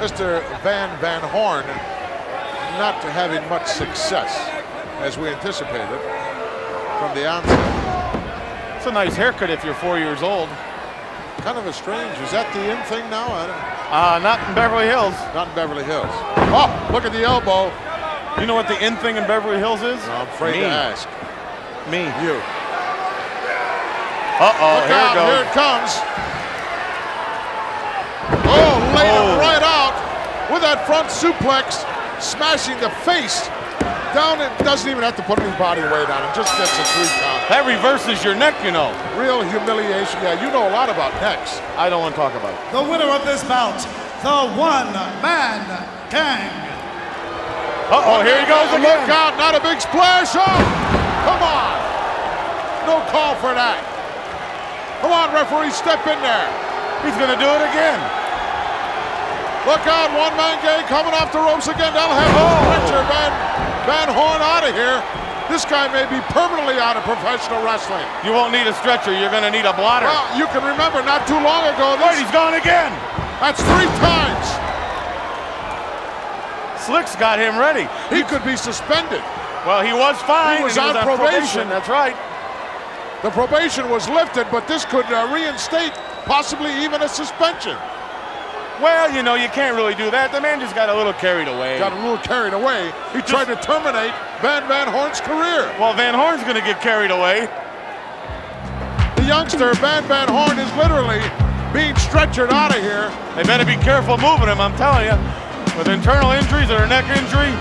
Mr. Van Van Horne not having much success as we anticipated from the onset. It's a nice haircut if you're four years old. Kind of a strange. Is that the in thing now? Uh, not in Beverly Hills. not in Beverly Hills. Oh, look at the elbow. You know what the in thing in Beverly Hills is? I'm afraid Me. to ask. Me. You. Uh-oh, here out, it goes. here it comes. Oh, laid Oh. him right out with that front suplex, smashing the face down. It doesn't even have to put any body weight on it. Just gets a three count. That reverses your neck, you know. Real humiliation. Yeah, you know a lot about necks. I don't want to talk about it. The winner of this bout, the one-man gang. Uh-oh, here he goes again. Look again. out, not a big splash. Oh, come on. No call for that. Come on, referee, step in there. He's going to do it again. Look out, One Man Gang coming off the ropes again. That'll have Oh. Richard Van, Van Horne out of here. This guy may be permanently out of professional wrestling. You won't need a stretcher. You're going to need a blotter. Well, you can remember not too long ago, Wait, this, he's gone again. that's three times. Slick's got him ready. He could be suspended. Well, he was fine. He was and on probation. That's right. The probation was lifted, but this could uh, reinstate possibly even a suspension. Well, you know, you can't really do that. The man just got a little carried away. Got a little carried away. He tried to terminate Van Van Horne's career. Well, Van Horne's going to get carried away. The youngster, Van Van Horne, is literally being stretchered out of here. They better be careful moving him, I'm telling you. With internal injuries or a neck injury,